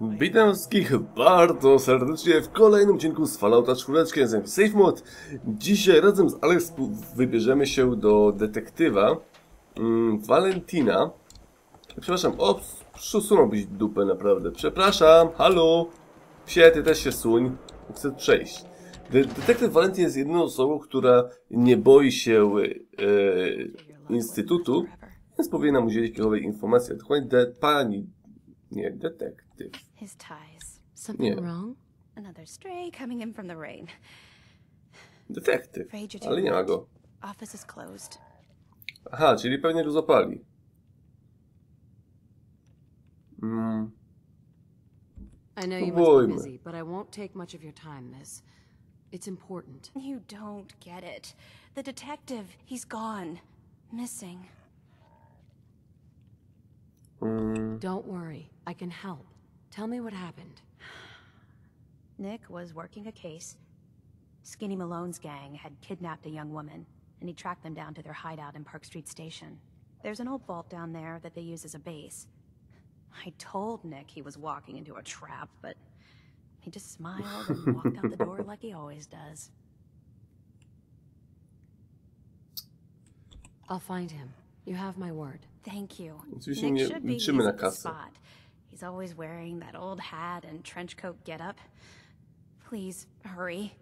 Witam wszystkich bardzo serdecznie w kolejnym odcinku z Fallouta 4, jestem Safe Mod. Dzisiaj razem z Alex wybierzemy się do detektywa mm, Valentina. Przepraszam, o, przesunąłbyś dupę naprawdę. Przepraszam, halo. Psie, ty też się suń. Chcę przejść. De detektyw Valentin jest jedyną osobą, która nie boi się e, instytutu, więc powinna mu udzielić jakiegokolwiek informacji. Dokładnie de pani, nie, detektyw. His ties. Something Yeah. wrong? Another stray coming in from the rain. Detektyw, ale nie ma go. Office is closed. Aha, czyli pewnie go zapali. Mm, I know you Boy, must be busy, but I won't take much of your time, miss. It's important. You don't get it. The detective, he's gone. Missing. mm, Don't worry. I can help. Tell me what happened. Nick was working a case. Skinny Malone's gang had kidnapped a young woman, and he tracked them down to their hideout in Park Street Station. There's an old vault down there that they use as a base. I told Nick he was walking into a trap, but he just smiled and walked out the door like he always does. I'll find him. You have my word. Thank you. Nick should be liczymy easy na to kasę. spot. He's always wearing that old hat and trench coat getup. Please hurry.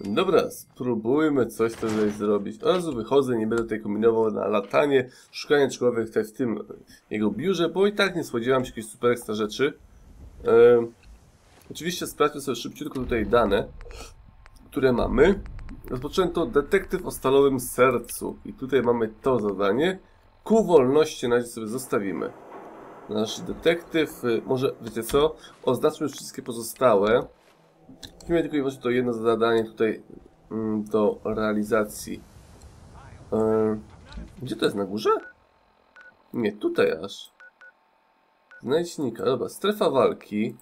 Dobra, spróbujmy coś tutaj zrobić. Od razu wychodzę, nie będę tutaj kombinował na latanie, szukanie czegokolwiek tutaj w tym jego biurze, bo i tak nie spodziewam się jakichś super ekstra rzeczy. Ehm, oczywiście sprawdźmy sobie szybciutko tutaj dane, które mamy. Rozpoczęto detektyw o stalowym sercu. I tutaj mamy to zadanie. Ku wolności na razie sobie zostawimy. Nasz detektyw, y, może wiecie co? Oznaczmy wszystkie pozostałe. Weźmy tylko i wyłącznie to jedno zadanie tutaj mm, do realizacji. Ehm, gdzie to jest? Na górze? Nie, tutaj aż. Znajdźnika, dobra, strefa walki.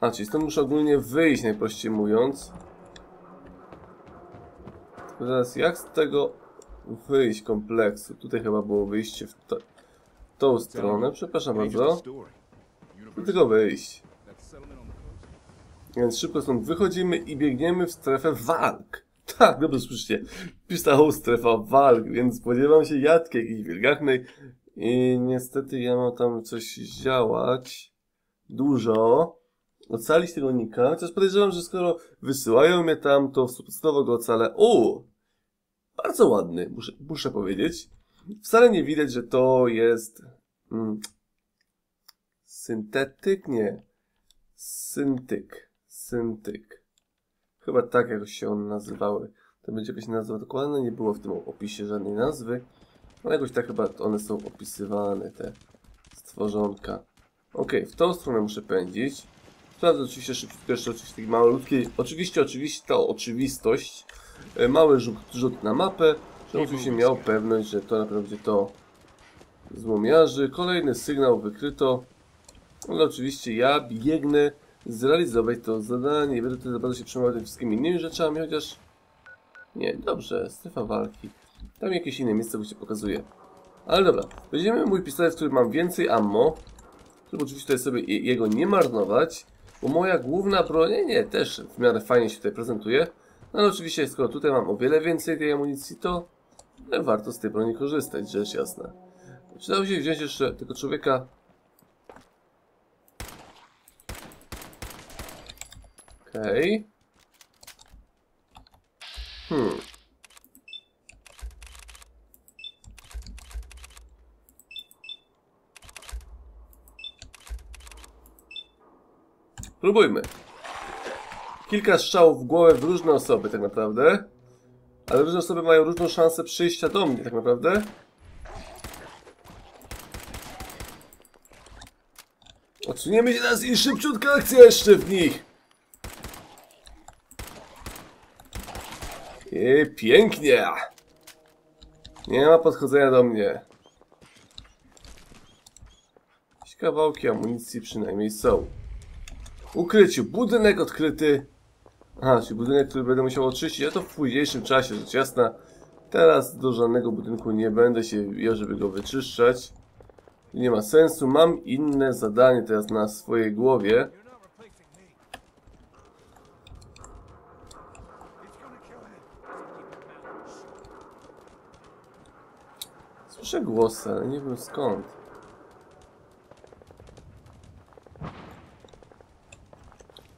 A, czyli stąd muszę ogólnie wyjść, najprościej mówiąc. Tylko Teraz jak z tego wyjść kompleksu? Tutaj chyba było wyjście w to, tą stronę. Przepraszam bardzo. Tylko wyjść. Więc szybko stąd wychodzimy i biegniemy w strefę walk. Tak, dobrze słyszycie. Pisało strefa walk, więc spodziewam się jatki jakiejś wielgachnej. I niestety ja mam tam coś działać. Dużo. Ocalić tego nika. Chociaż podejrzewam, że skoro wysyłają mnie tam, to podstawowo go ocalę. O! Bardzo ładny, muszę, muszę powiedzieć. Wcale nie widać, że to jest... Mm, syntetyk? Nie. Syntyk. Syntyk. Chyba tak jakoś się one nazywały. To będzie jakaś nazwa dokładna, nie było w tym opisie żadnej nazwy. Ale jakoś tak chyba one są opisywane, te stworzonka. Ok, w tą stronę muszę pędzić. Sprawdzę oczywiście szybciutko jeszcze oczywiście taki malutki, oczywiście oczywiście ta oczywistość. E, Mały rzut, rzut na mapę, żebym oczywiście miał pewność, że to naprawdę to złomiarzy. Kolejny sygnał wykryto. Ale oczywiście ja biegnę zrealizować to zadanie. Nie będę tutaj bardzo się przejmował tymi wszystkimi innymi rzeczami, chociaż... Nie, dobrze, strefa walki. Tam jakieś inne miejsce, się pokazuje. Ale dobra, weźmiemy mój pistolet, w którym mam więcej ammo. Żeby oczywiście tutaj sobie je- jego nie marnować. Bo moja główna broń, nie, nie, też w miarę fajnie się tutaj prezentuje. No ale oczywiście, skoro tutaj mam o wiele więcej tej amunicji, to no, warto z tej broni korzystać, rzecz jasna. Przydało się wziąć jeszcze tego człowieka Okej. Hmm. Próbujmy. Kilka strzałów w głowę w różne osoby tak naprawdę. Ale różne osoby mają różną szansę przyjścia do mnie tak naprawdę. Odsuniemy się teraz i szybciutka akcja jeszcze w nich. I pięknie. Nie ma podchodzenia do mnie. Jakieś Kawałki amunicji przynajmniej są. Ukryciu. Budynek odkryty. Aha, czyli budynek, który będę musiał oczyścić, a to w późniejszym czasie, rzecz jasna. Teraz do żadnego budynku nie będę się wijał, żeby go wyczyszczać. Nie ma sensu. Mam inne zadanie teraz na swojej głowie. Słyszę głosy, ale nie wiem skąd.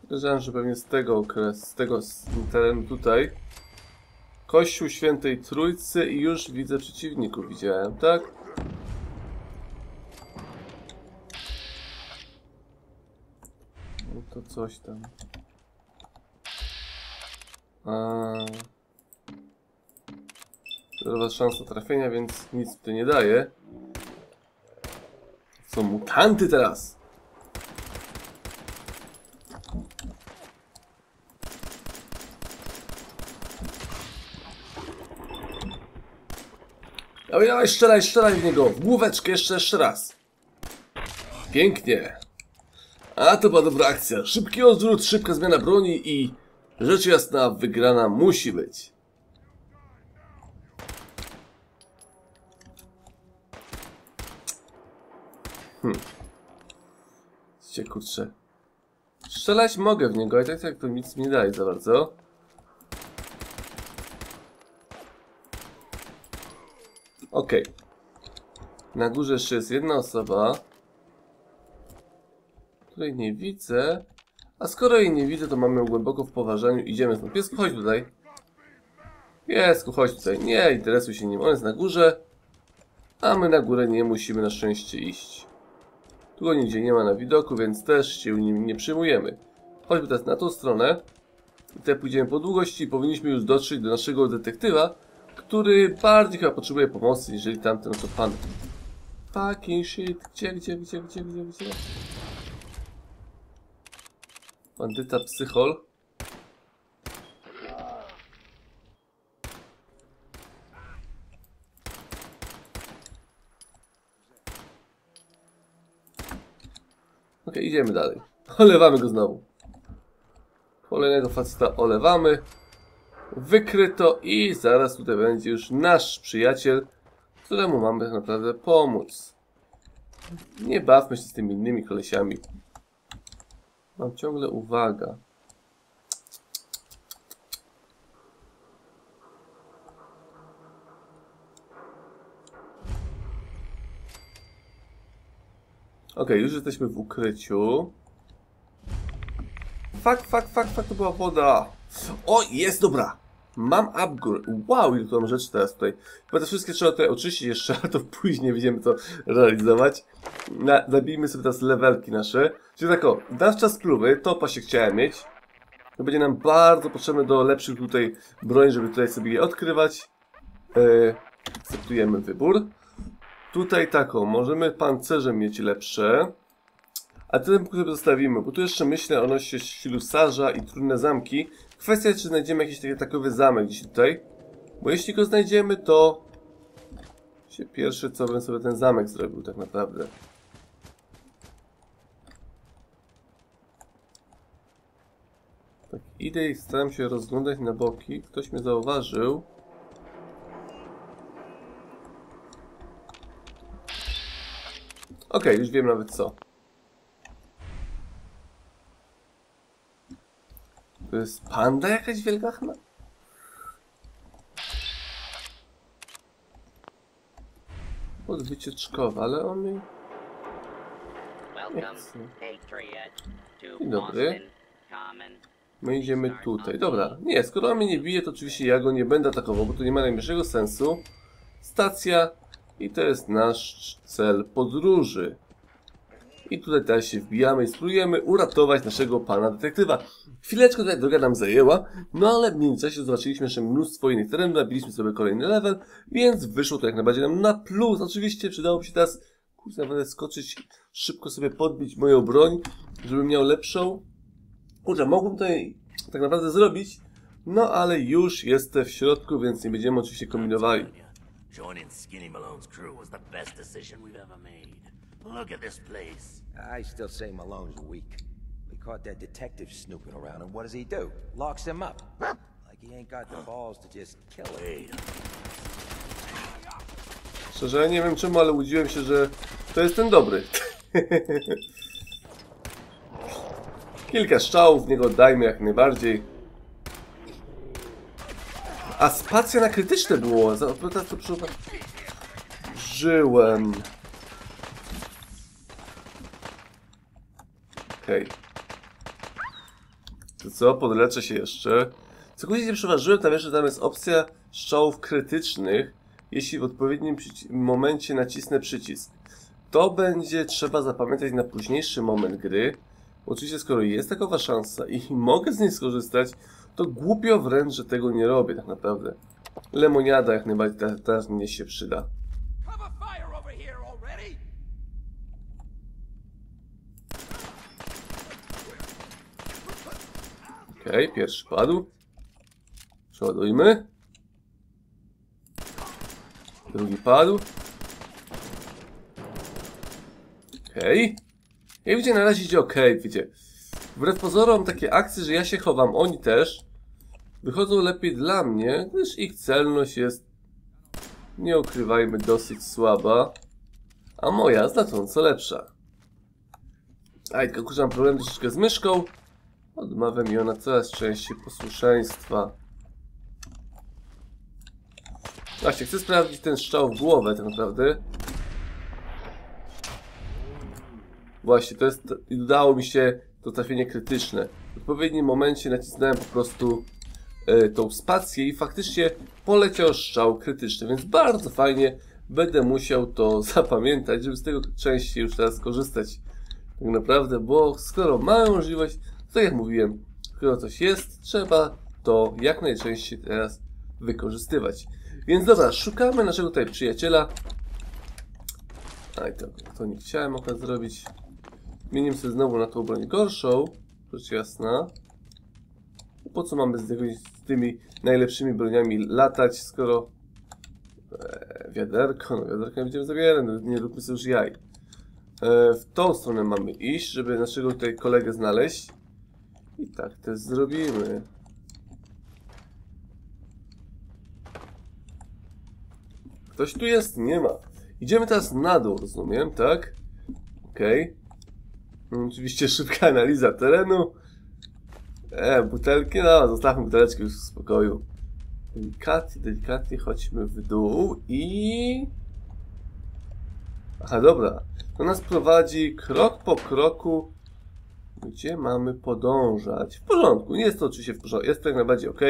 Podejrzewam, że pewnie z tego okresu, z tego s- terenu tutaj. Kościół Świętej Trójcy i już widzę przeciwników, widziałem, tak? No to coś tam. A... Zerowa szansa trafienia, więc nic to nie daje. Są mutanty teraz! Dawaj, dawaj, strzelaj, strzelaj w niego! W główeczkę jeszcze, jeszcze raz! Pięknie! A to była dobra akcja. Szybki odwrót, szybka zmiana broni i... Rzecz jasna, wygrana musi być. Cię kurczę. Strzelać mogę w niego, ale tak jak to nic mi nie daje za bardzo. Okej. Na górze jeszcze jest jedna osoba. Której nie widzę. A skoro jej nie widzę, to mamy ją głęboko w poważaniu. Idziemy stąd. Piesku, chodź tutaj. Piesku, chodź tutaj. Nie interesuj się nim. On jest na górze. A my na górę nie musimy na szczęście iść. Tu go nigdzie nie ma na widoku, więc też się nim nie przyjmujemy. Chodźmy teraz na tą stronę. I tutaj pójdziemy po długości i powinniśmy już dotrzeć do naszego detektywa, który bardziej chyba potrzebuje pomocy, jeżeli tamten to pan. Fucking shit. Gdzie, gdzie, gdzie, gdzie, gdzie, gdzie? Bandyta psychol. Okej, idziemy dalej. Olewamy go znowu. Kolejnego faceta olewamy. Wykryto i zaraz tutaj będzie już nasz przyjaciel, któremu mamy tak naprawdę pomóc. Nie bawmy się z tymi innymi kolesiami. Mam ciągle uwaga. Okej, już jesteśmy w ukryciu. Fak, fak, fak, fak, to była woda. O, jest, dobra. Mam upgrade. Wow, ile tu mam rzeczy teraz tutaj. Chyba te wszystkie trzeba tutaj oczyścić jeszcze, a to później będziemy to realizować. Na, zabijmy sobie teraz levelki nasze. Czyli tak o, nasz czas próby, topa się chciałem mieć. To będzie nam bardzo potrzebne do lepszych tutaj broń, żeby tutaj sobie je odkrywać. Yy, akceptujemy wybór. Tutaj taką, możemy pancerze mieć lepsze. A ten punkt zostawimy, bo tu jeszcze myślę odnośnie ślusarza i trudne zamki. Kwestia, czy znajdziemy jakiś taki takowy zamek gdzieś tutaj. Bo jeśli go znajdziemy, to... się Pierwsze co bym sobie ten zamek zrobił tak naprawdę. Tak, idę i staram się rozglądać na boki. Ktoś mnie zauważył. Okej, już wiem nawet co. To jest panda jakaś wielgachna? Od wycieczkowa, ale on mi... Dzień dobry. My idziemy tutaj. Dobra, nie, skoro on mnie nie bije, to oczywiście ja go nie będę atakował, bo to nie ma najmniejszego sensu. Stacja i to jest nasz cel podróży. I tutaj teraz się wbijamy i spróbujemy uratować naszego pana detektywa. Chwileczkę tutaj droga nam zajęła, no ale w międzyczasie zobaczyliśmy jeszcze mnóstwo innych terenów, nabiliśmy sobie kolejny level, więc wyszło to jak najbardziej nam na plus. Oczywiście przydałoby się teraz, kurczę, naprawdę skoczyć, szybko sobie podbić moją broń, żebym miał lepszą. Kurczę, mogłem tutaj tak naprawdę zrobić, no ale już jestem w środku, więc nie będziemy oczywiście kombinowali. Joining Skinny Malone's crew was the best decision we've ever made. Look at this place. I still say Malone's weak. We caught that detective snooping around, and what does he do? Locks him up. Like he ain't got the balls to just kill him. Szczerze, ja nie wiem czemu, ale łudziłem się, że to jest ten dobry. Kilka strzałów w niego dajmy jak najbardziej. A spacja na krytyczne było. Teraz to przy... Żyłem. Okej. To co? Podleczę się jeszcze. Całkowicie nie przeważyłem, tam jeszcze tam jest opcja strzałów krytycznych, jeśli w odpowiednim momencie nacisnę przycisk. To będzie trzeba zapamiętać na późniejszy moment gry. Oczywiście skoro jest takowa szansa i mogę z niej skorzystać, to głupio wręcz, że tego nie robię tak naprawdę. Lemoniada jak najbardziej te- teraz mnie się przyda. Okej, pierwszy padł. Przeładujmy. Drugi padł. Okej. Jak widzicie, na razie idzie ok, wiecie. Wbrew pozorom takie akcje, że ja się chowam, oni też, wychodzą lepiej dla mnie, gdyż ich celność jest, nie ukrywajmy, dosyć słaba, a moja znacząco lepsza. Aj, tylko kurczę, mam problem troszeczkę z myszką. Odmawia mi ona coraz częściej posłuszeństwa. Właśnie, chcę sprawdzić ten strzał w głowę tak naprawdę. Właśnie, to jest... Udało mi się to trafienie krytyczne. W odpowiednim momencie nacisnąłem po prostu e, tą spację i faktycznie poleciał strzał krytyczny, więc bardzo fajnie będę musiał to zapamiętać, żeby z tego częściej już teraz korzystać. Tak naprawdę, bo skoro mamy możliwość, to jak mówiłem, skoro coś jest, trzeba to jak najczęściej teraz wykorzystywać. Więc dobra, szukamy naszego tutaj przyjaciela. Aj, to, to nie chciałem akurat zrobić. Zmienimy sobie znowu na tą broń gorszą, rzecz jasna. Po co mamy z, tymi najlepszymi broniami latać, skoro e, wiaderko, no wiaderko nie będziemy zabierać, no, nie róbmy sobie już jaj. E, w tą stronę mamy iść, żeby naszego tutaj kolegę znaleźć. I tak też zrobimy. Ktoś tu jest? Nie ma. Idziemy teraz na dół, rozumiem, tak? Okej. Oczywiście szybka analiza terenu. E, butelki, no, zostawmy buteleczki już w spokoju. Delikatnie, delikatnie chodźmy w dół i... Aha, dobra. To nas prowadzi krok po kroku, gdzie mamy podążać. W porządku, nie jest to oczywiście w porządku, jest to jak najbardziej ok.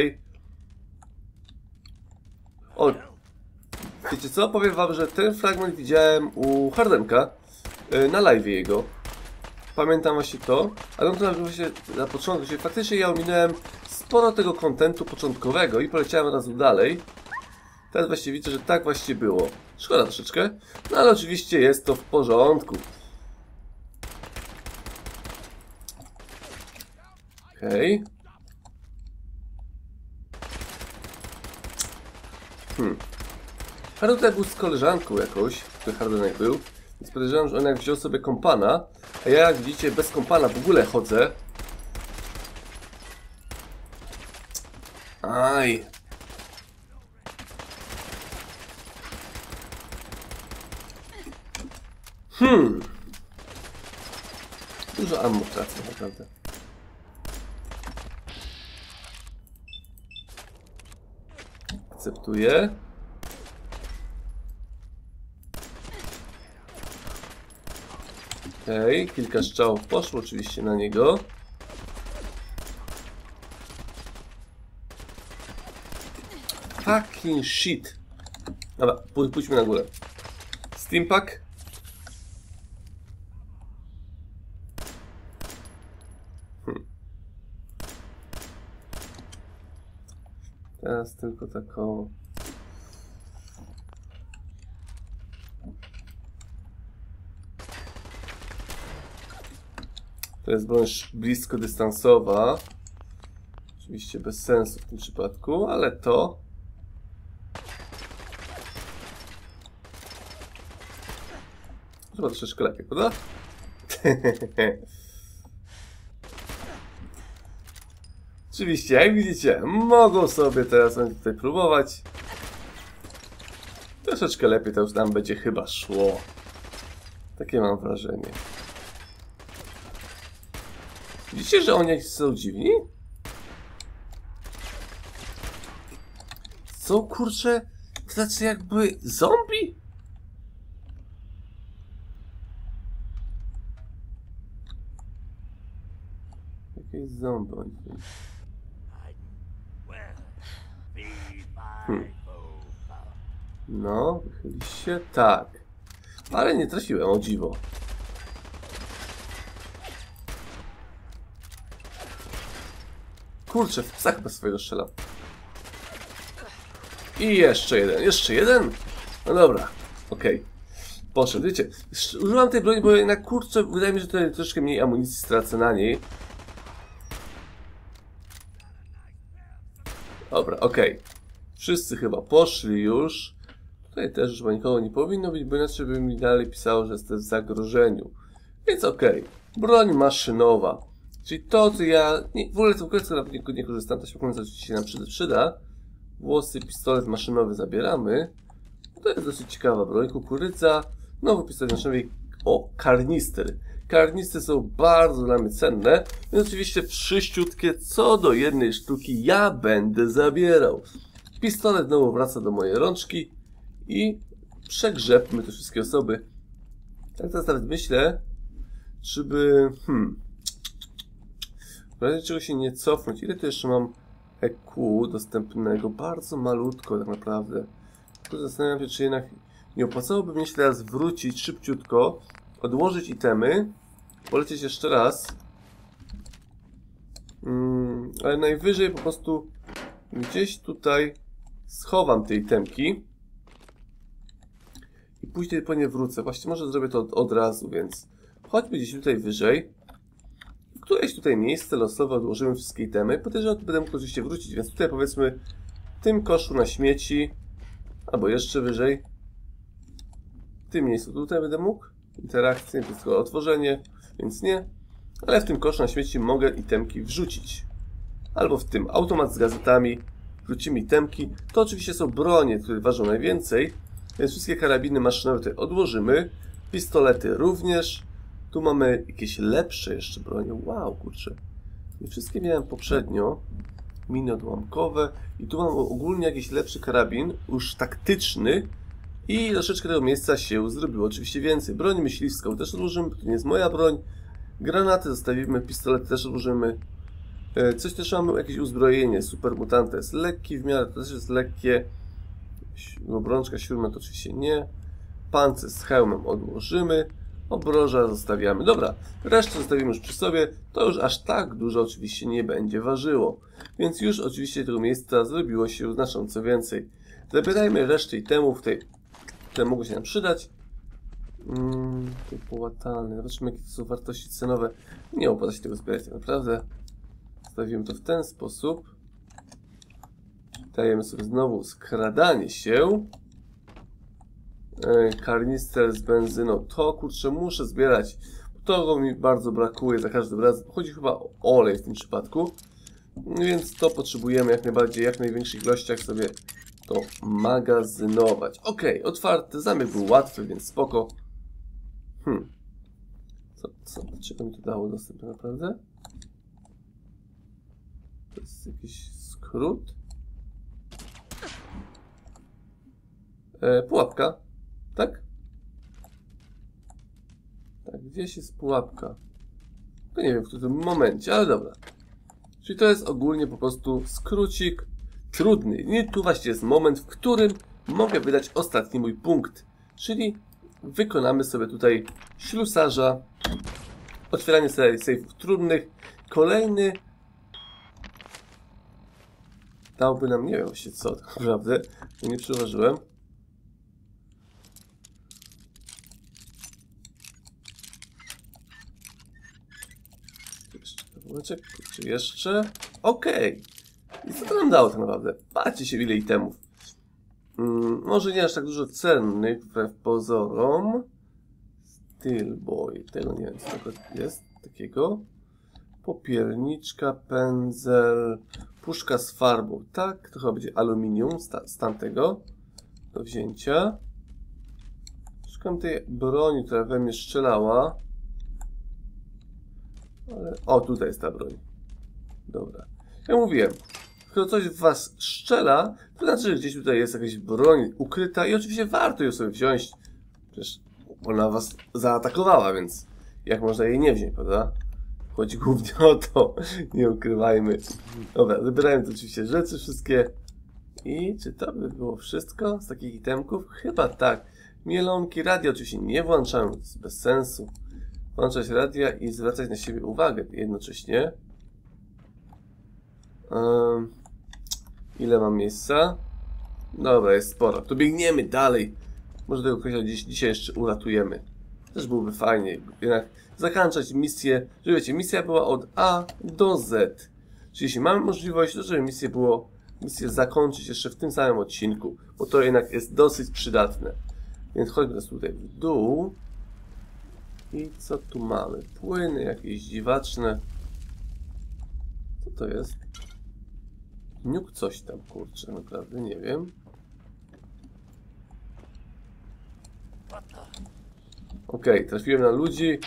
O, wiecie co? Powiem wam, że ten fragment widziałem u Hardenka y, na live jego. Pamiętam właśnie to, ale on to się na początku, czyli faktycznie ja ominąłem sporo tego kontentu początkowego i poleciałem od razu dalej. Teraz właśnie widzę, że tak właśnie było. Szkoda troszeczkę, no ale oczywiście jest to w porządku. Okej. Hmm. Hardenek był z koleżanką jakąś, który Hardenek był, więc podejrzewam, że on jak wziął sobie kompana, a ja jak widzicie bez kompana w ogóle chodzę. Aj. Hmm. Dużo ammo tracę naprawdę. Akceptuję. Okej, kilka strzałów poszło oczywiście na niego. Fucking shit. Dobra, pój- pójdźmy na górę. Steampack. Hmm. Teraz tylko taką... To jest broń bliskodystansowa. Oczywiście bez sensu w tym przypadku, ale to... Chyba troszeczkę lepiej, prawda? Oczywiście, jak widzicie, mogą sobie teraz oni tutaj próbować. Troszeczkę lepiej to już nam będzie chyba szło. Takie mam wrażenie. Widzicie, że oni są dziwni? Są kurcze tacy jakby zombie? Jakieś zombie oni są. Hmm. No, wychyli się tak. Ale nie trafiłem, o dziwo. Kurczę, w psa chyba swojego strzela. I jeszcze jeden, jeszcze jeden? No dobra, okej. Poszedł, wiecie, używam tej broni, bo jednak kurczę, wydaje mi się, że tutaj troszkę mniej amunicji stracę na niej. Dobra, okej. Wszyscy chyba poszli już. Tutaj też już chyba nikogo nie powinno być, bo inaczej by mi dalej pisało, że jestem w zagrożeniu. Więc okej. Broń maszynowa. Czyli to, co ja... Nie, w ogóle ogóle co nawet nie, nie korzystam, to się oczywiście się nam przyda, przyda. Włosy, pistolet maszynowy zabieramy. To jest dosyć ciekawa broń. Kukurydza. Nowy pistolet maszynowy. O, karnister. Karnistry są bardzo dla mnie cenne. Więc oczywiście wszyściutkie co do jednej sztuki ja będę zabierał. Pistolet znowu wraca do mojej rączki i przegrzebmy te wszystkie osoby. Tak teraz nawet myślę, czy by... Hmm... W razie czego się nie cofnąć. Ile tu jeszcze mam EQ dostępnego? Bardzo malutko tak naprawdę. Tylko zastanawiam się, czy jednak nie opłacałoby mi się teraz wrócić szybciutko, odłożyć itemy, polecieć jeszcze raz. Mm, ale najwyżej po prostu gdzieś tutaj schowam te itemki i później po nie wrócę. Właściwie może zrobię to od, od razu, więc chodźmy gdzieś tutaj wyżej. Któreś tutaj miejsce losowe odłożymy wszystkie itemy. Podejrzewam, że będę mógł oczywiście wrócić, więc tutaj powiedzmy w tym koszu na śmieci albo jeszcze wyżej w tym miejscu tutaj będę mógł interakcję, to jest tylko otworzenie, więc nie. Ale w tym koszu na śmieci mogę itemki wrzucić. Albo w tym automat z gazetami wrzucimy itemki. To oczywiście są bronie, które ważą najwięcej, więc wszystkie karabiny maszynowe tutaj odłożymy. Pistolety również. Tu mamy jakieś lepsze jeszcze bronie. Wow, kurczę. Nie wszystkie miałem poprzednio. Miny odłamkowe. I tu mam ogólnie jakiś lepszy karabin, już taktyczny. I troszeczkę tego miejsca się zrobiło. Oczywiście więcej. Broń myśliwską też odłożymy, to nie jest moja broń. Granaty zostawimy, pistolety też odłożymy. E, Coś też mamy, jakieś uzbrojenie. Super mutanta jest lekki w miarę, to też jest lekkie. Obrączka siódma to oczywiście nie. Pancerz z hełmem odłożymy. Obroża zostawiamy. Dobra, resztę zostawimy już przy sobie. To już aż tak dużo oczywiście nie będzie ważyło. Więc już oczywiście tego miejsca zrobiło się znacząco więcej. Zabierajmy resztę itemów, tej, które mogą się nam przydać. Mm, to połatane. Zobaczmy, jakie to są wartości cenowe. Nie opłaca się tego zbierać tak naprawdę. Zostawimy to w ten sposób. Dajemy sobie znowu skradanie się. E, Karnister z benzyną. To kurczę muszę zbierać. Tego mi bardzo brakuje za każdym razem. Chodzi chyba o olej w tym przypadku. Więc to potrzebujemy jak najbardziej, jak największych ilościach sobie to magazynować. Ok, otwarty. Zamek był łatwy, więc spoko. Hmm. Co, co, czego mi to dało dostęp tak naprawdę? To jest jakiś skrót? E, pułapka, tak? Tak, gdzieś jest pułapka. To nie wiem w którym momencie, ale dobra. Czyli to jest ogólnie po prostu skrócik trudny. I tu właśnie jest moment, w którym mogę wydać ostatni mój punkt. Czyli wykonamy sobie tutaj ślusarza, otwieranie sejfów trudnych. Kolejny dałby nam, nie wiem właśnie co tak naprawdę, nie przeważyłem. Kawałeczek, czy jeszcze? Okej. I co to nam dało tak naprawdę? Patrzcie się ile itemów. Mm, może nie aż tak dużo cennych wbrew pozorom. Steel Boy. Tego nie wiem, co to jest takiego. Popierniczka, pędzel, puszka z farbą. Tak, to chyba będzie aluminium z, z tamtego do wzięcia. Szukam tej broni, która we mnie strzelała. Ale... O, tutaj jest ta broń. Dobra. Ja mówiłem, skoro coś w was strzela, to znaczy, że gdzieś tutaj jest jakaś broń ukryta i oczywiście warto ją sobie wziąć. Przecież ona was zaatakowała, więc jak można jej nie wziąć, prawda? Chodzi głównie o to, nie ukrywajmy. Dobra, wybierałem tu oczywiście rzeczy wszystkie. I czy to by było wszystko z takich itemków? Chyba tak. Mielonki, radio oczywiście nie jest bez sensu. Włączać radia i zwracać na siebie uwagę jednocześnie. Ile mam miejsca? Dobra, jest sporo. To biegniemy dalej. Może tego kogoś dziś, dzisiaj jeszcze uratujemy. Też byłoby fajnie. Jednak zakończać misję, że wiecie, misja była od A do Z. Czyli jeśli mamy możliwość, to żeby misję było, misję zakończyć jeszcze w tym samym odcinku, bo to jednak jest dosyć przydatne. Więc chodźmy teraz tutaj w dół. I co tu mamy? Płyny jakieś dziwaczne. Co to jest? Niuk coś tam, kurczę, naprawdę nie wiem. Okej, trafiłem na ludzi.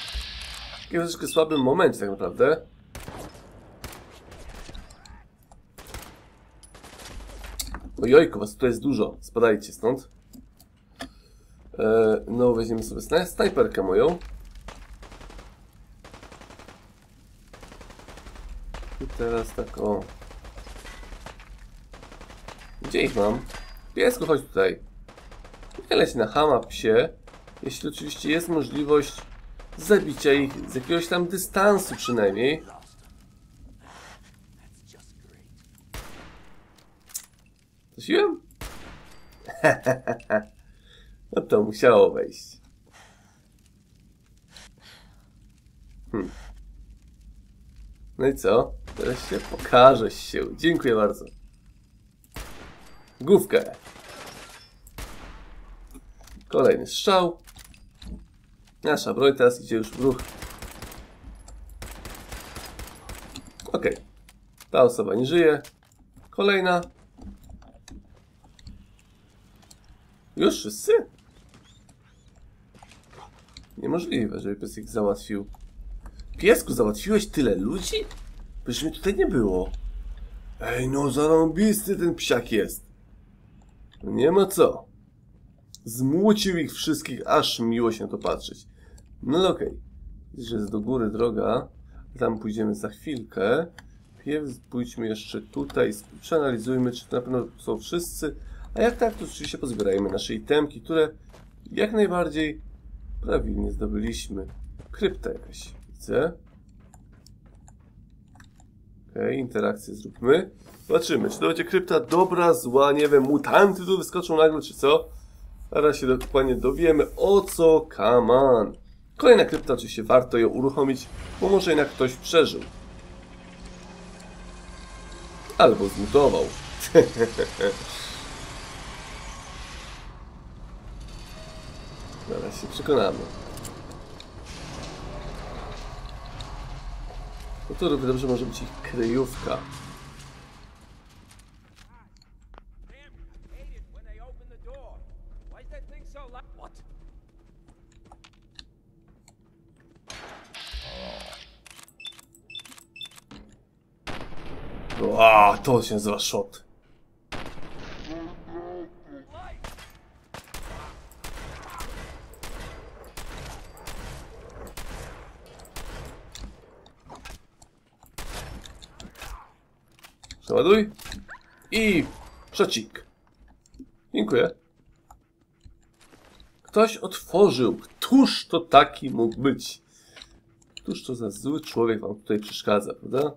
W troszeczkę słabym momencie tak naprawdę. Ojojku, was tutaj jest dużo. Spadajcie stąd. E, no, weźmiemy sobie sna snajperkę moją. Teraz tak o... Gdzie ich mam? Piesku, chodź tutaj. Nie leć na hama, psie. Jeśli oczywiście jest możliwość zabicia ich z jakiegoś tam dystansu przynajmniej. Zasiłem? no to musiało wejść. Hmm. No i co? Teraz się pokażesz się. Dziękuję bardzo. Główkę. Kolejny strzał. Nasza broń teraz idzie już w ruch. Okej. Ta osoba nie żyje. Kolejna. Już wszyscy? Niemożliwe, żeby pies ich załatwił. Piesku, załatwiłeś tyle ludzi? Przecież mnie tutaj nie było. Ej, no zarąbisty ten psiak jest. No nie ma co. Zmucił ich wszystkich, aż miło się to patrzeć. No okej. Widzę, że jest do góry droga. Tam pójdziemy za chwilkę. Pierw pójdźmy jeszcze tutaj, przeanalizujmy, czy to na pewno są wszyscy. A jak tak, to oczywiście pozbierajmy nasze itemki, które jak najbardziej prawidłnie zdobyliśmy. Krypta jakaś, widzę. Okay, interakcję zróbmy. Zobaczymy, czy to będzie krypta dobra, zła, nie wiem, mutanty tu wyskoczą nagle, czy co? Zaraz się dokładnie dowiemy, o co kaman. Kolejna krypta, oczywiście warto ją uruchomić, bo może jednak ktoś przeżył. Albo zmutował. Zaraz się przekonamy. No to równie dobrze może być ich kryjówka. Ła, to się nazywa. Przeładuj. I szocik. Dziękuję. Ktoś otworzył. Któż to taki mógł być? Któż to za zły człowiek wam tutaj przeszkadza, prawda?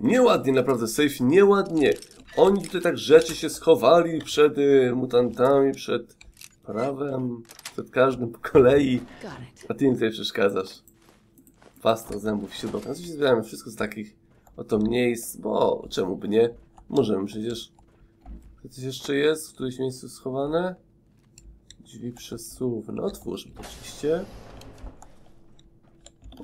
Nieładnie, naprawdę, safe, nieładnie. Oni tutaj tak rzeczy się schowali przed y, mutantami, przed prawem, przed każdym po kolei. A ty im tutaj przeszkadzasz. Pasta zębów, śrubok. No wszystko z takich oto miejsc, bo czemu by nie? Możemy przecież. To coś jeszcze jest w którymś miejscu schowane? Drzwi przesuwne. Otwórzmy oczywiście.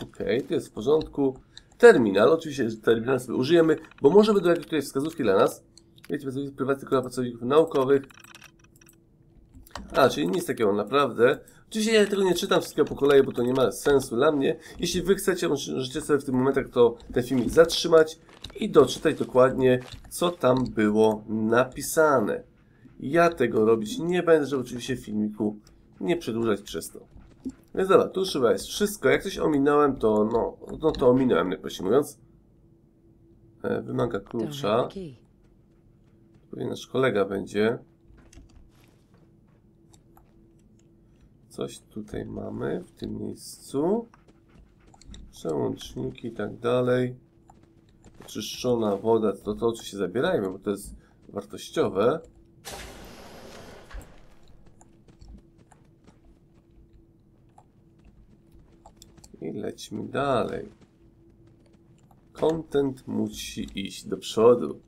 Okej, to jest w porządku. Terminal, oczywiście terminal sobie użyjemy, bo może będą jakieś tutaj wskazówki dla nas. Wiecie, pracowników prywatnych, koła pracowników naukowych. A, czyli nic takiego naprawdę. Oczywiście ja tego nie czytam wszystkiego po kolei, bo to nie ma sensu dla mnie. Jeśli wy chcecie, możecie sobie w tym momentach to ten filmik zatrzymać i doczytać dokładnie, co tam było napisane. Ja tego robić nie będę, żeby oczywiście filmiku nie przedłużać przez to. Więc dobra, tu już chyba jest wszystko. Jak coś ominąłem, to no, no to ominąłem, najprościej mówiąc. E, wymaga klucza. Tutaj nasz kolega będzie. Coś tutaj mamy w tym miejscu. Przełączniki i tak dalej. Oczyszczona woda, to to oczywiście zabierajmy, bo to jest wartościowe. I lećmy dalej. Content musi iść do przodu.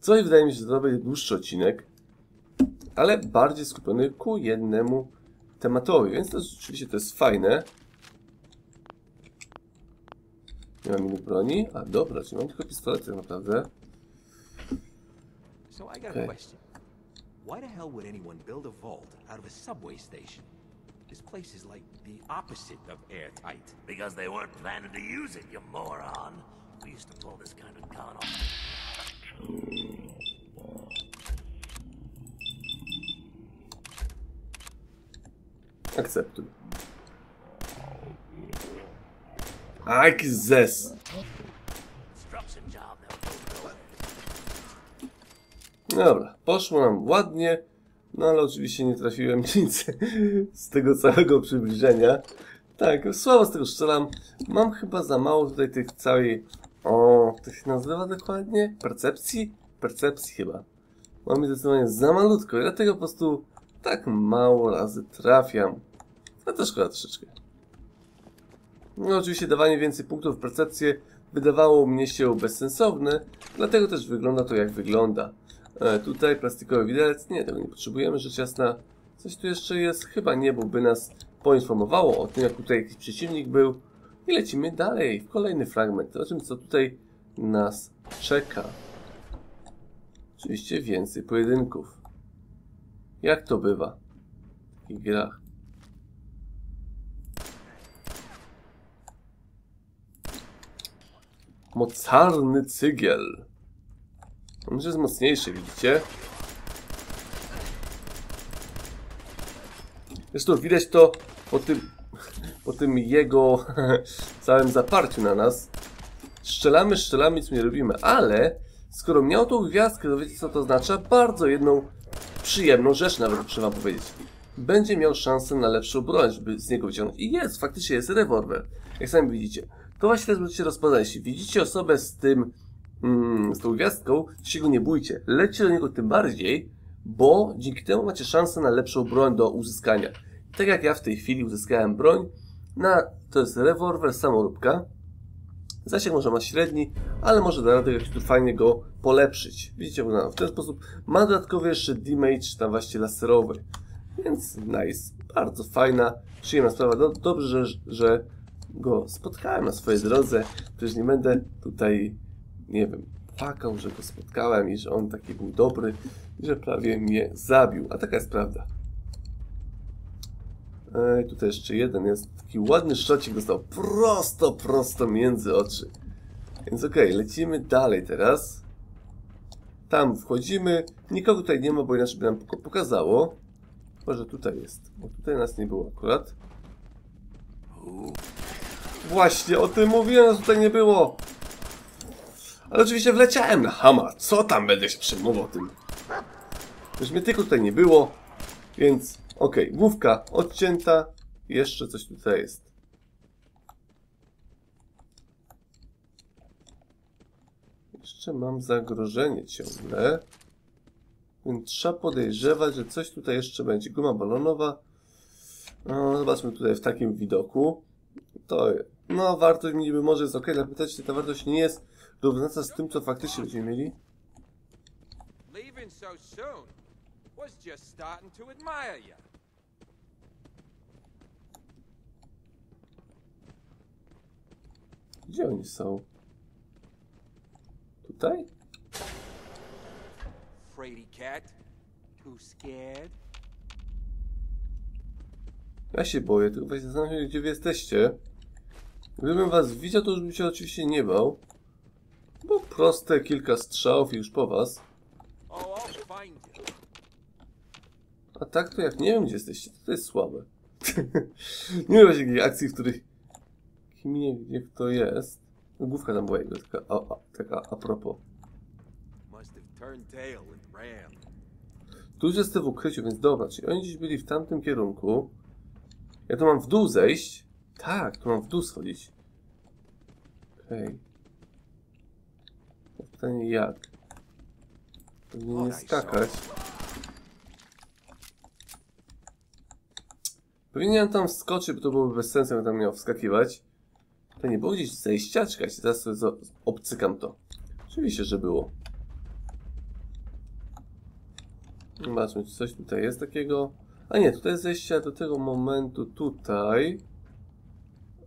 Coś wydaje mi się, że to będzie dłuższy odcinek, ale bardziej skupiony ku jednemu tematowi, więc to jest, oczywiście to jest fajne. Nie mam innych broni? A dobra, czyli mam tylko pistolet tak naprawdę. So I got Okay. a question. Why the hell would anyone build a vault out of a subway station? This place is like the opposite of airtight. Because they weren't planning to use it, you moron. We used to pull this kind of gun off. Akceptuj. A jaki zes! Construction job that Dobra, poszło nam ładnie, no ale oczywiście nie trafiłem nic z tego całego przybliżenia. Tak, słabo z tego strzelam. Mam chyba za mało tutaj tych całej... O, to się nazywa dokładnie? Percepcji? Percepcji chyba. Mam zdecydowanie za malutko i dlatego po prostu tak mało razy trafiam. No to szkoda troszeczkę. No oczywiście dawanie więcej punktów w percepcję wydawało mnie się bezsensowne, dlatego też wygląda to jak wygląda. E, tutaj plastikowy widelec, nie, tego nie potrzebujemy, rzecz jasna. Coś tu jeszcze jest? Chyba nie, bo by nas poinformowało o tym, jak tutaj jakiś przeciwnik był. I lecimy dalej, w kolejny fragment. Zobaczymy, co tutaj nas czeka. Oczywiście więcej pojedynków. Jak to bywa w takich grach? Mocarny cygiel. On już jest mocniejszy, widzicie? Zresztą widać to po tym, po tym jego całym zaparciu na nas. Strzelamy, strzelamy, nic nie robimy, ale skoro miał tą gwiazdkę, to wiecie co to oznacza? Bardzo jedną przyjemną rzecz nawet muszę wam powiedzieć. Będzie miał szansę na lepszą broń, żeby z niego wyciągnąć. I jest, faktycznie jest rewolwer. Jak sami widzicie. To właśnie też możecie rozpoznać. Jeśli widzicie osobę z tym, mm, z tą gwiazdką, się go nie bójcie. Lećcie do niego tym bardziej, bo dzięki temu macie szansę na lepszą broń do uzyskania. Tak jak ja w tej chwili uzyskałem broń, na, to jest rewolwer samoróbka. Zasięg może ma średni, ale może da radę jakoś tu fajnie go polepszyć. Widzicie, wygląda w ten sposób. Ma dodatkowo jeszcze damage tam właśnie laserowy. Więc nice. Bardzo fajna, przyjemna sprawa. Do, dobrze, że, że go spotkałem na swojej drodze. Przecież nie będę tutaj, nie wiem, płakał, że go spotkałem i że on taki był dobry i że prawie mnie zabił. A taka jest prawda. Ej, tutaj jeszcze jeden jest. Taki ładny szczocik dostał prosto, prosto między oczy. Więc okej, lecimy dalej teraz. Tam wchodzimy. Nikogo tutaj nie ma, bo inaczej by nam pok- pokazało. Może tutaj jest, bo tutaj nas nie było akurat. Właśnie, o tym mówiłem, że tutaj nie było. Ale oczywiście wleciałem na hama. Co tam będę się przejmował tym? Już mnie tylko tutaj nie było, więc okej, główka odcięta. Jeszcze coś tutaj jest. Jeszcze mam zagrożenie ciągle. Więc trzeba podejrzewać, że coś tutaj jeszcze będzie. Guma balonowa. No, zobaczmy tutaj w takim widoku. To. No, wartość niby może jest ok, ale pytacie, czy ta wartość nie jest równa z tym, co faktycznie będziemy mieli? was just starting to admire you. Gdzie oni są? Tutaj? Fraidy cat. Too scared. Ja się boję, tylko właśnie zastanawiam się, gdzie wy jesteście. Gdybym was widział, to już bym się oczywiście nie bał. Bo proste kilka strzałów i już po was. A tak to jak nie wiem, gdzie jesteście, to, jest słabe. nie ma takiej akcji, w których kim nie wie, kto jest. Główka tam była jego, taka a, a, taka a propos. Tu już jestem w ukryciu, więc dobra, czyli oni gdzieś byli w tamtym kierunku. Ja tu mam w dół zejść? Tak, tu mam w dół schodzić. Okej. Okay. Pytanie jak? Pewnie nie skakać. Powinienem tam wskoczyć, bo to byłoby bez sensu, jakbym tam miał wskakiwać. To nie było gdzieś zejścia? Czekajcie, teraz sobie obcykam to. Oczywiście, że było. Zobaczmy, czy coś tutaj jest takiego. A nie, tutaj jest zejście do tego momentu tutaj.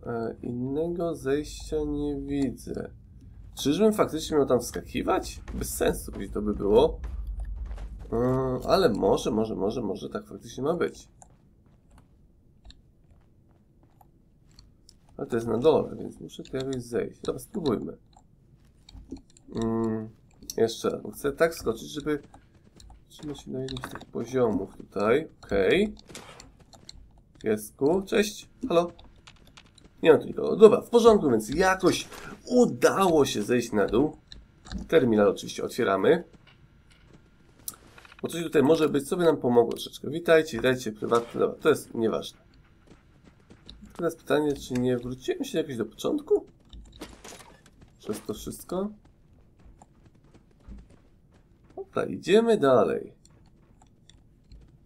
E, innego zejścia nie widzę. Czyżbym faktycznie miał tam wskakiwać? Bez sensu, gdzie to by było. E, ale może, może, może, może tak faktycznie ma być. Ale to jest na dole, więc muszę tu jakoś zejść. Dobra, spróbujmy. Mm, jeszcze raz, chcę tak skoczyć, żeby trzymać się na jednym z tych poziomów tutaj. Okej. Piesku, cześć, halo. Nie ma tu nikogo. Dobra, w porządku, więc jakoś udało się zejść na dół. Terminal oczywiście otwieramy. Bo coś tutaj może być, co by nam pomogło troszeczkę. Witajcie, witajcie, prywatnie. Dobra, to jest nieważne. Teraz pytanie, czy nie wróciłem się jakoś do początku? Przez to wszystko? Dobra, idziemy dalej.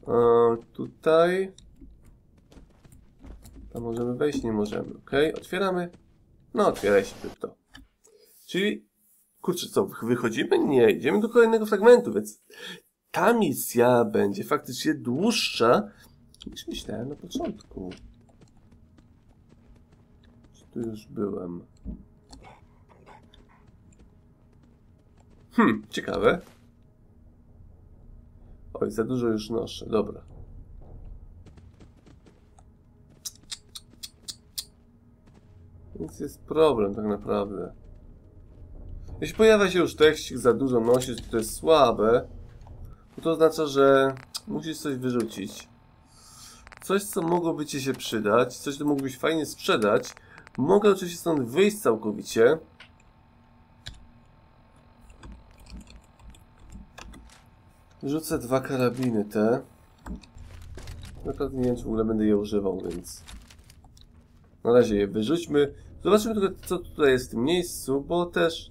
E, tutaj. Tam możemy wejść, nie możemy. Ok, otwieramy. No, otwieraj się to. Czyli, kurczę, co, wychodzimy? Nie, idziemy do kolejnego fragmentu, więc ta misja będzie faktycznie dłuższa niż myślałem na początku. Tu już byłem? Hmm, ciekawe. Oj, za dużo już noszę, dobra. Więc jest problem tak naprawdę. Jeśli pojawia się już tekścik za dużo nosić, to jest słabe, to, to oznacza, że musisz coś wyrzucić. Coś, co mogłoby Ci się przydać, coś, co mógłbyś fajnie sprzedać. Mogę oczywiście stąd wyjść całkowicie. Rzucę dwa karabiny te. Naprawdę nie wiem, czy w ogóle będę je używał, więc... Na razie je wyrzućmy. Zobaczymy tylko, co tutaj jest w tym miejscu, bo też...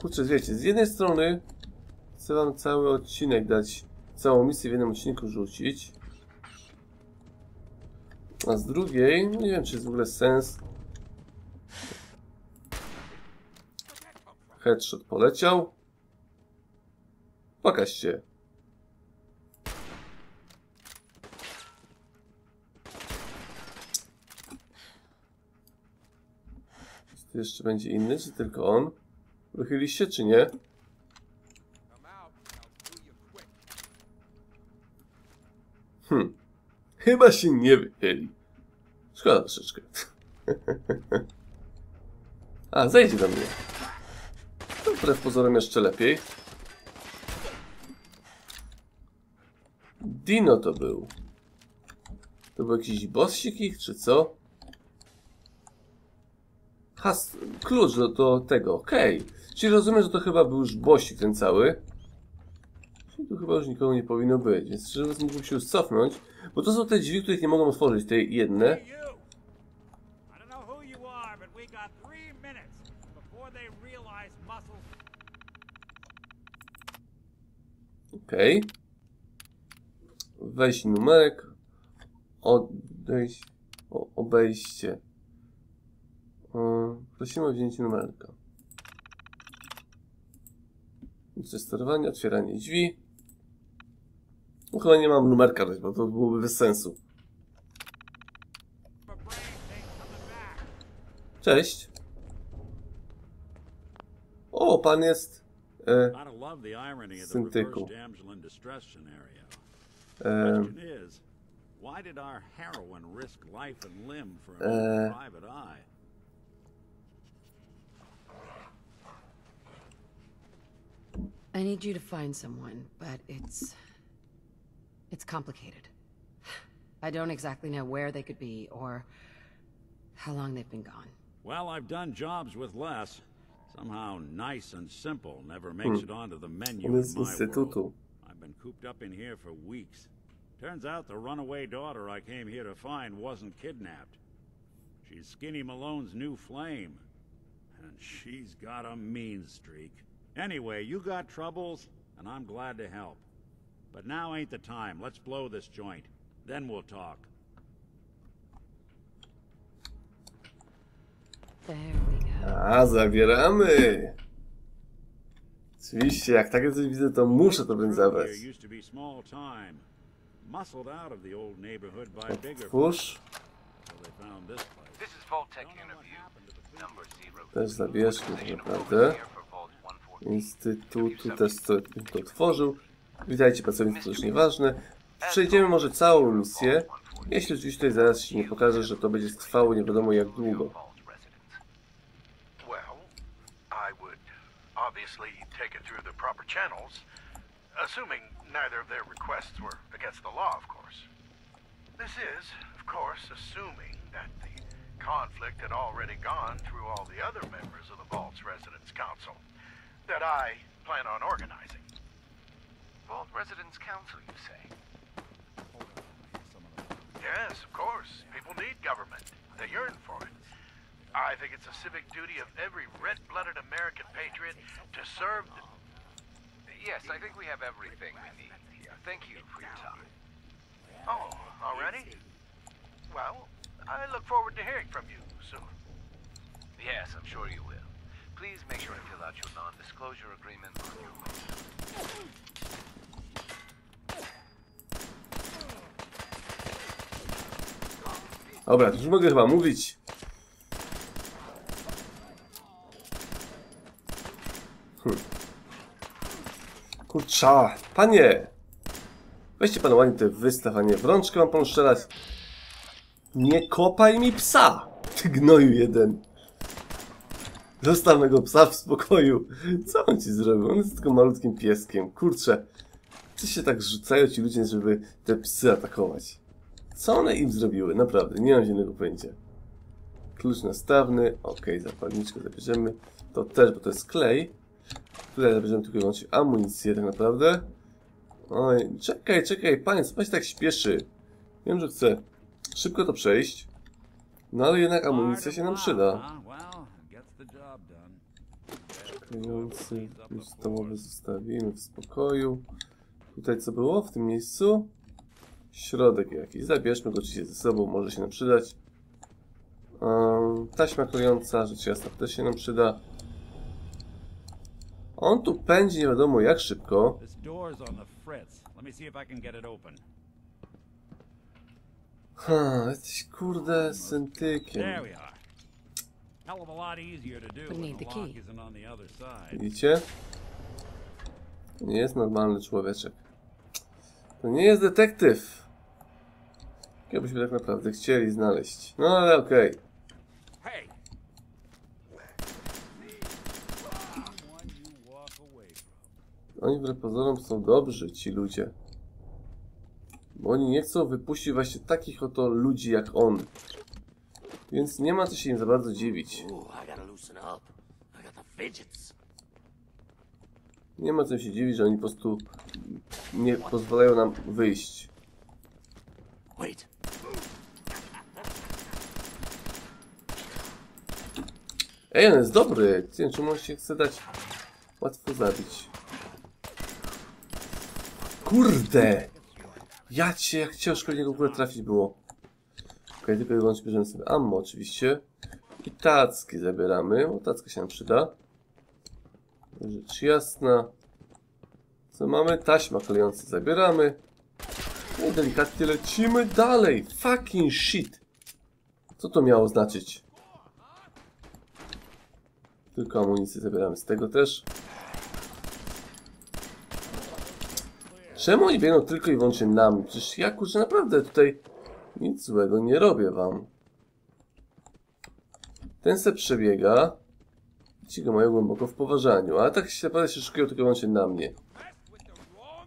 Kurczę, wiecie, z jednej strony chcę wam cały odcinek dać, całą misję w jednym odcinku rzucić. A z drugiej, no nie wiem, czy jest w ogóle sens. Headshot poleciał. Pokaż się. Czy jeszcze będzie inny, czy tylko on? Wychyli się, czy nie? Come out, I'll do you quick. Hmm. Chyba się nie wychyli. Szkoda troszeczkę. A, zejdzie do mnie. To wbrew pozorom jeszcze lepiej. Dino to był. To był jakiś bossik ich, czy co? Has klucz do, do tego, okej. Czyli rozumiem, że to chyba był już bossik ten cały. Czyli tu chyba już nikogo nie powinno być, więc szczerze mówiąc mógłbym się już cofnąć. Bo to są te drzwi, których nie mogą otworzyć, te jedne. I. Okej. Wejść numerek. Odejść. O, obejście. Prosimy o wzięcie numerka. Sterowanie, otwieranie drzwi. Chyba nie mam numerka dać, bo to byłoby bez sensu. Cześć. O, pan jest... E, Syntyku. e, why did our heroine risk life and limb for an old private eye? I need you to find someone, but it's. It's complicated. I don't exactly know where they could be or how long they've been gone. Well, I've done jobs with less. Somehow nice and simple never makes Hmm. it onto the menu on in my world. I've been cooped up in here for weeks. Turns out the runaway daughter I came here to find wasn't kidnapped. She's Skinny Malone's new flame. And she's got a mean streak. Anyway, you got troubles, and I'm glad to help. But now ain't the time. Let's blow this joint. Then we'll talk. There we go. A, zabieramy! Oczywiście, jak takie coś widzę, to muszę to będzie zabrać. Otwórz. Też zabierzmy tak naprawdę. Here for Vault 114. Instytutu też to otworzył. Witajcie pracownicy, to już nieważne. Przejdziemy może całą misję. Jeśli oczywiście tutaj zaraz się nie pokaże, że to będzie trwało nie wiadomo jak długo. Assuming neither of their requests were against the law, of course. This is, of course, assuming that the conflict had already gone through all the other members of the Vault's Residence Council that I plan on organizing. Residents Council, you say? Yes, of course. People need government. They yearn for it. I think it's a civic duty of every red-blooded American patriot to serve Yes, I think we have everything we need here. Thank you for your time. Oh, already? Well, I look forward to hearing from you soon. Yes, I'm sure you will. Please make sure to fill out your non-disclosure agreement on your way. Dobra, już mogę chyba mówić. Hm. Kurcza, panie! Weźcie pan te wystaw, a nie w rączkę mam pan strzelać. Nie kopaj mi psa! Ty gnoju jeden. Zostaw mego psa w spokoju. Co on ci zrobił? On jest tylko malutkim pieskiem. Kurczę. Czy się tak rzucają ci ludzie, żeby te psy atakować? Co one im zrobiły? Naprawdę, nie mam zielonego pojęcia. Klucz nastawny, ok, zapalniczkę zabierzemy. To też, bo to jest klej. Tutaj zabierzemy tylko i amunicję tak naprawdę. Oj, czekaj, czekaj, panie, co pan się tak śpieszy? Wiem, że chcę szybko to przejść. No ale jednak amunicja się nam przyda. Klejący, klucz stołowy zostawimy w spokoju. Tutaj co było w tym miejscu? Środek jakiś. Zabierzmy go oczywiście ze sobą, może się nam przydać. Um, taśma klejąca, rzecz jasna, też się nam przyda. On tu pędzi nie wiadomo jak szybko. Ha, jesteś kurde syntykiem. Widzicie? To nie jest normalny człowieczek. To nie jest detektyw. Jakiego byśmy tak naprawdę chcieli znaleźć. No ale okej. From. Oni wbrew pozorom są dobrzy, ci ludzie. Bo oni nie chcą wypuścić właśnie takich oto ludzi jak on. Więc nie ma co się im za bardzo dziwić. Nie ma co się dziwić, że oni po prostu nie pozwalają nam wyjść. Wait. Ej, on jest dobry. Nie wiem, on się chce dać łatwo zabić. Kurde! Ja cię, jak ciężko niego w ogóle trafić było. Okej, tylko i wyłącznie bierzemy sobie ammo oczywiście. I tacki zabieramy, bo tacka się nam przyda. Rzecz jasna. Co mamy? Taśma klejąca zabieramy. No i delikatnie lecimy dalej. Fucking shit. Co to miało znaczyć? Tylko amunicję zabieramy z tego też. Czemu oni biegną tylko i wyłącznie na mnie? Przecież ja kurczę naprawdę tutaj nic złego nie robię wam. Ten se przebiega. Ci go mają głęboko w poważaniu, ale tak się naprawdę się tylko i wyłącznie na mnie.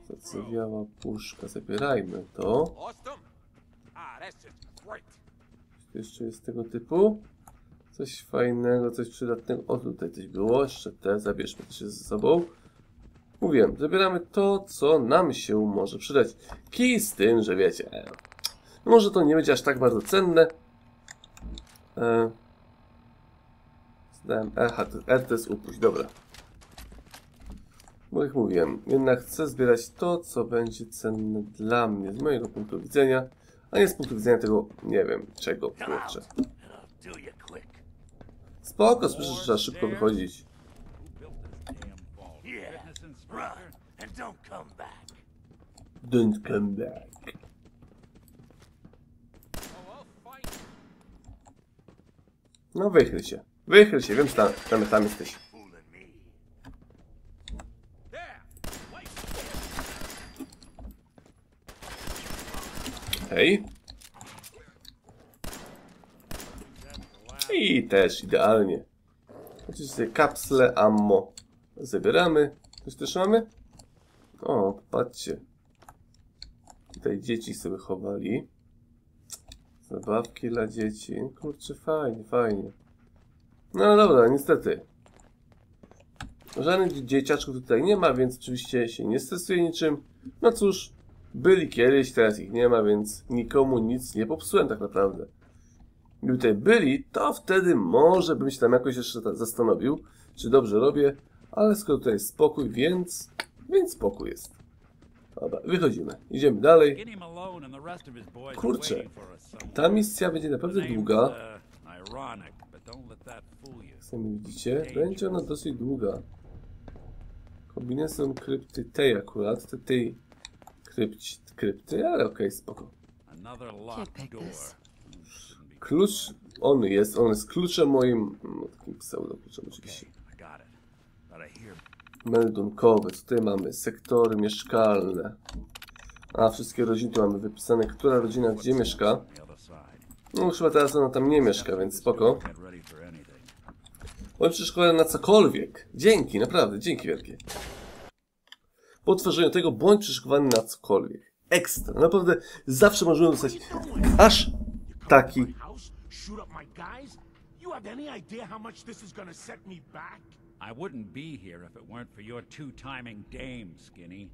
Zacawiała puszka, zabierajmy to. Ah, jeszcze jest tego typu? Coś fajnego, coś przydatnego. O, tutaj coś było. Jeszcze te zabierzmy też ze sobą. Mówiłem, zabieramy to, co nam się może przydać. Kij z tym, że wiecie, e, może to nie będzie aż tak bardzo cenne. E, zdałem RH, RTS upuść, dobra. Bo jak mówiłem, jednak chcę zbierać to, co będzie cenne dla mnie, z mojego punktu widzenia, a nie z punktu widzenia tego, nie wiem, czego, kurczę. and I'll do you quick. Spoko, słyszę, że trzeba szybko wychodzić. Don't come back. No wychyl się. Wychyl się, wiem, że tam, tam, tam jesteś. Hej. I też idealnie. Sobie kapsle, ammo zabieramy. Coś też mamy? O, patrzcie. Tutaj dzieci sobie chowali. Zabawki dla dzieci. Kurczę, fajnie, fajnie. No dobra, niestety. Żadnych dzieciaczków tutaj nie ma, więc oczywiście się nie stresuję niczym. No cóż, byli kiedyś, teraz ich nie ma, więc nikomu nic nie popsułem tak naprawdę. Gdyby tutaj byli, to wtedy może bym się tam jakoś jeszcze ta- zastanowił, czy dobrze robię, ale skoro tutaj jest spokój, więc, więc spokój jest. Dobra, wychodzimy. Idziemy dalej. Kurczę. Ta misja będzie naprawdę długa. uh. Sami widzicie, będzie ona dosyć długa. Kombinezon krypty tej akurat, te tej krypci, krypty, ale okej, spoko. Can't pick door. this. Klucz, on jest, on jest kluczem moim, no, takim pseudo kluczem oczywiście. Meldunkowe, tutaj mamy sektory mieszkalne. A, wszystkie rodziny tu mamy wypisane, która rodzina gdzie mieszka. No chyba teraz ona tam nie mieszka, więc spoko. Bądź przeszkolony na cokolwiek. Dzięki, naprawdę, dzięki wielkie. Po otworzeniu tego bądź przeszkolony na cokolwiek. Ekstra, naprawdę zawsze możemy dostać aż taki house, shoot up my guys? You have any idea how much this is gonna set me back? I wouldn't be here if it weren't for your two-timing dame, Skinny.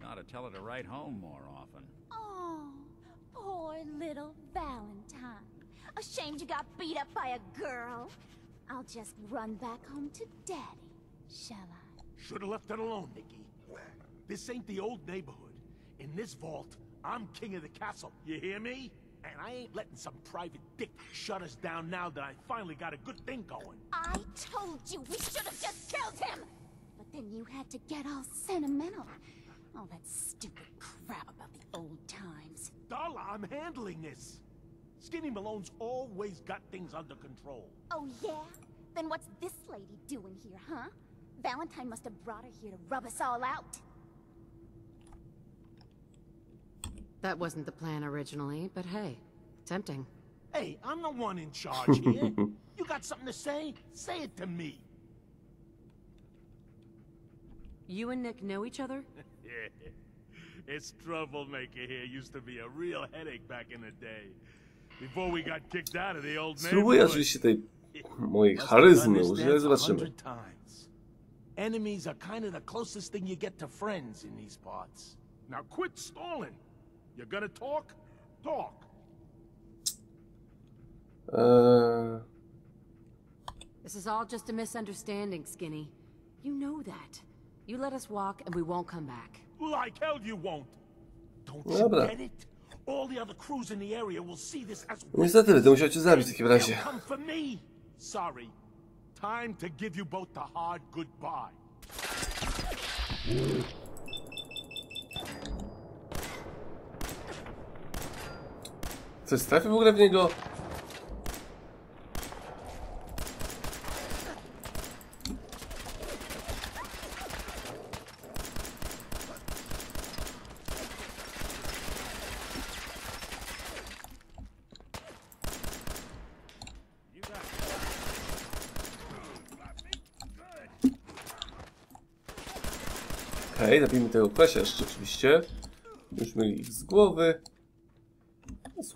You ought to tell her to write home more often. Oh, poor little Valentine. Ashamed you got beat up by a girl. I'll just run back home to Daddy, shall I? Should have left it alone, Nikki. This ain't the old neighborhood. In this vault, I'm king of the castle. You hear me? And I ain't letting some private dick shut us down now that I finally got a good thing going. I told you we should have just killed him! But then you had to get all sentimental. All that stupid crap about the old times. Darla, I'm handling this. Skinny Malone's always got things under control. Oh, yeah? Then what's this lady doing here, huh? Valentine must have brought her here to rub us all out. That wasn't the plan originally, but hey, tempting. Hey, I'm the one in charge here. you got something to say? Say it to me. You and Nick know each other? Yeah. This troublemaker here used to be a real headache back in the day. Before we got kicked out of the old Spróbuję neighborhood. oczywiście tej mojej Must have done charyzmy this użyć, dance ale a zobaczymy. hundred times. Enemies are kind of the closest thing you get to friends in these parts. Now quit stalling. You gonna talk? Talk. Eee, This is all just a misunderstanding, Skinny. You know that. You let us walk and we won't come back. Like hell you won't. Don't you Dobra. get it? All the other crews in the area will see this as niestety będę musiał cię zabić w takim razie. come for me. Sorry. Time to give you both the hard goodbye. Czy trafi w ogóle w niego? Okej, okay, zabijmy tego kosia jeszcze oczywiście. Już ich z głowy.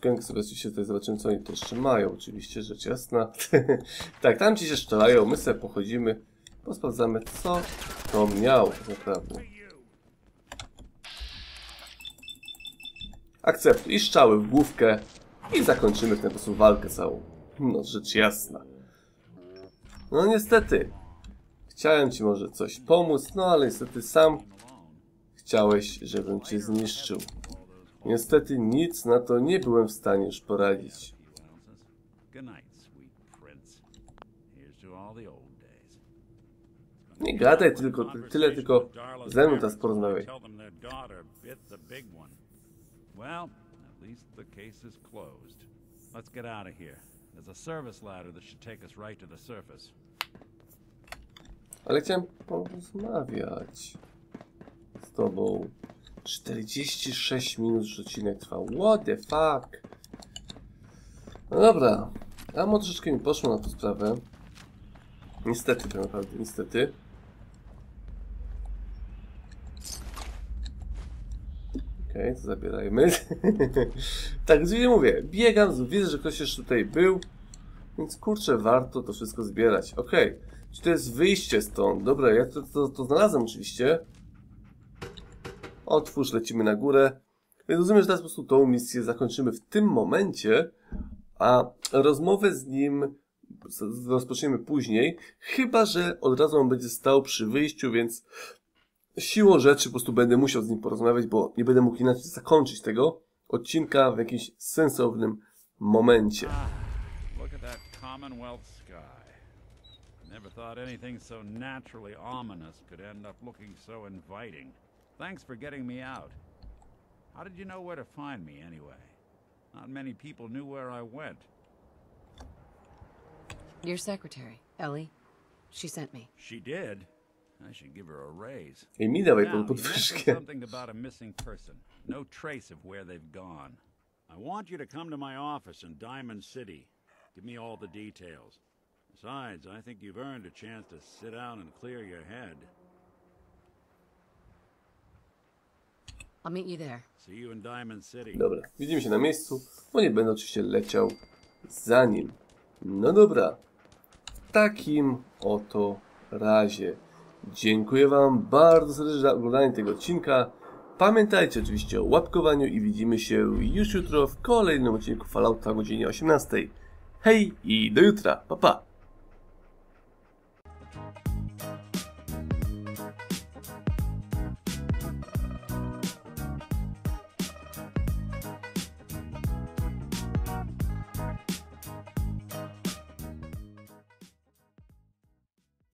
Sukienkę sobie oczywiście tutaj zobaczymy, co oni tu jeszcze mają. Oczywiście, rzecz jasna. tak, tam ci się szczelają, my sobie pochodzimy. Posprawdzamy, co to miał tak naprawdę. Akceptuj i strzały w główkę i zakończymy ten sposób walkę całą. No, rzecz jasna. No niestety. Chciałem ci może coś pomóc, no ale niestety sam chciałeś, żebym cię zniszczył. Niestety nic na to nie byłem w stanie już poradzić. Nie gadaj tylko, tyle tylko ze mną teraz porozmawiaj. Well, at least the case is closed. Let's get out of here. There's a service ladder that should take us right to the surface. Ale chciałem porozmawiać z tobą. 46 minut odcinek trwał. What the fuck? No dobra. A mo troszeczkę mi poszło na tą sprawę. Niestety, tak naprawdę, niestety. Okej, okay, to zabierajmy. tak, gdzie mówię, biegam, widzę, że ktoś już tutaj był. Więc kurczę, warto to wszystko zbierać. Okej, okay. czy to jest wyjście stąd? Dobra, ja to, to, to znalazłem oczywiście. Otwórz, lecimy na górę. Więc rozumiem, że teraz po prostu tą misję zakończymy w tym momencie, a rozmowę z nim rozpoczniemy później, chyba, że od razu on będzie stał przy wyjściu, więc siłą rzeczy po prostu będę musiał z nim porozmawiać, bo nie będę mógł inaczej zakończyć tego odcinka w jakimś sensownym momencie. Sky. Never thought anything so ominous. Thanks for getting me out. How did you know where to find me anyway? Not many people knew where I went. Your secretary, Ellie. She sent me. She did. I should give her a raise. I mi dawaj Now, tą you something about a missing person. No trace of where they've gone. I want you to come to my office in Diamond City. Give me all the details. Besides, I think you've earned a chance to sit down and clear your head. I'll meet you there. See you in Diamond City. Dobra, widzimy się na miejscu, bo nie będę oczywiście leciał za nim. No dobra, w takim oto razie dziękuję Wam bardzo serdecznie za oglądanie tego odcinka. Pamiętajcie oczywiście o łapkowaniu i widzimy się już jutro w kolejnym odcinku Fallouta o godzinie 18. Hej i do jutra, pa pa!